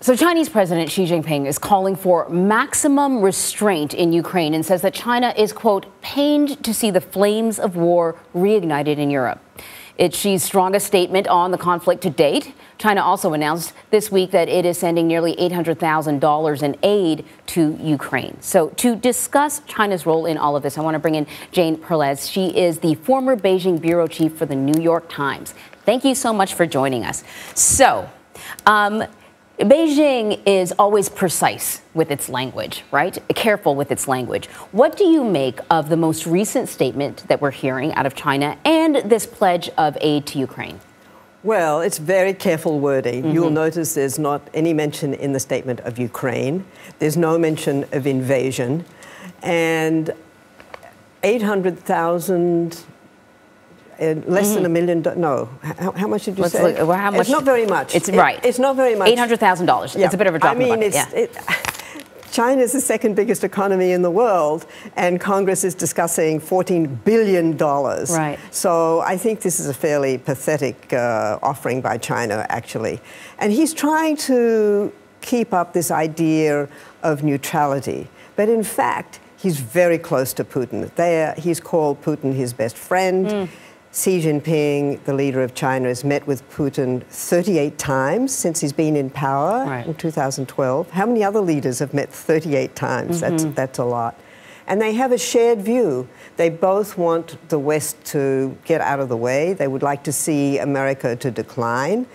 So, Chinese President Xi Jinping is calling for maximum restraint in Ukraine and says that China is, quote, pained to see the flames of war reignited in Europe. It's Xi's strongest statement on the conflict to date. China also announced this week that it is sending nearly $800,000 in aid to Ukraine. So, to discuss China's role in all of this, I want to bring in Jane Perlez. She is the former Beijing bureau chief for the New York Times. Thank you so much for joining us. So, um, Beijing is always precise with its language, right? Careful with its language. What do you make of the most recent statement that we're hearing out of China and this pledge of aid to Ukraine? Well, it's very careful wording. Mm -hmm. You'll notice there's not any mention in the statement of Ukraine. There's no mention of invasion. And 800,000 less mm -hmm. than a mm-hmm. million. no, how, how, much did you Let's say? Look, well, how much? It's not very much. It's it, right. It's not very much. Eight hundred thousand dollars. Yeah. It's a bit of a drop. I mean, it's. Yeah. It, China is the second biggest economy in the world, and Congress is discussing $14 billion. Right. So I think this is a fairly pathetic uh, offering by China, actually. And he's trying to keep up this idea of neutrality. But in fact, he's very close to Putin. Are, he's called Putin his best friend. Mm. Xi Jinping, the leader of China, has met with Putin 38 times since he's been in power right. in 2012. How many other leaders have met 38 times? Mm -hmm. That's, mm-hmm. that's a lot. And they have a shared view. They both want the West to get out of the way. They would like to see America to decline.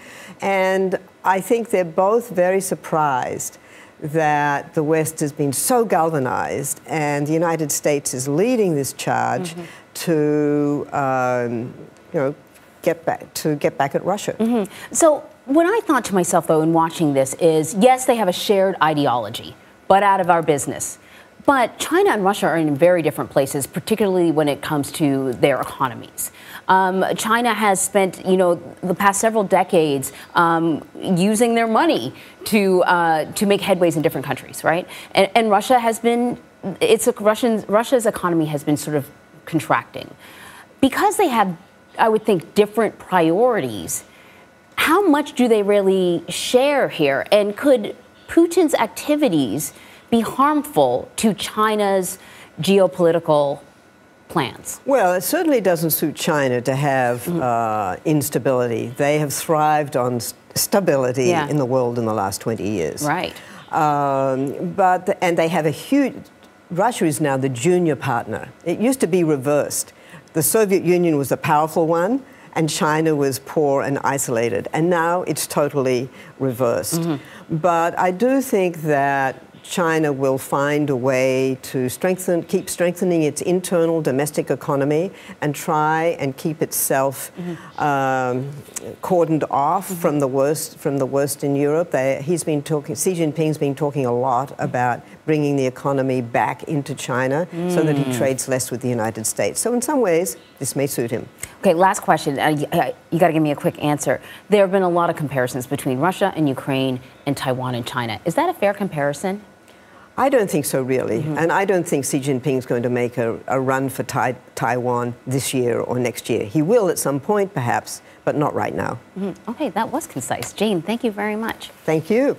And I think they're both very surprised that the West has been so galvanized and the United States is leading this charge mm -hmm to, um, you know, get back to get back at Russia. Mm -hmm. So what I thought to myself though in watching this is, yes, they have a shared ideology, but out of our business. But China and Russia are in very different places, particularly when it comes to their economies. Um, China has spent, you know, the past several decades um, using their money to uh, to make headways in different countries, right? And, and Russia has been, it's a Russian Russia's economy has been sort of contracting. Because they have, I would think, different priorities, how much do they really share here? And could Putin's activities be harmful to China's geopolitical plans? Well, it certainly doesn't suit China to have mm -hmm. uh, instability. They have thrived on st stability yeah. in the world in the last 20 years. Right. Um, but, and they have a huge, Russia is now the junior partner. It used to be reversed. The Soviet Union was the powerful one, and China was poor and isolated. And now it's totally reversed. Mm -hmm. But I do think that China will find a way to strengthen, keep strengthening its internal domestic economy and try and keep itself mm -hmm. um, cordoned off mm -hmm. from the worst from the worst in Europe. They, he's been talking. Xi Jinping's been talking a lot about bringing the economy back into China mm. so that he mm. trades less with the United States. So in some ways, this may suit him. Okay, last question. Uh, you, uh, you got to give me a quick answer. There have been a lot of comparisons between Russia and Ukraine and Taiwan and China. Is that a fair comparison? I don't think so, really. Mm -hmm. And I don't think Xi Jinping is going to make a, a run for tai Taiwan this year or next year. He will at some point, perhaps, but not right now. Mm -hmm. Okay, that was concise. Jane, thank you very much. Thank you.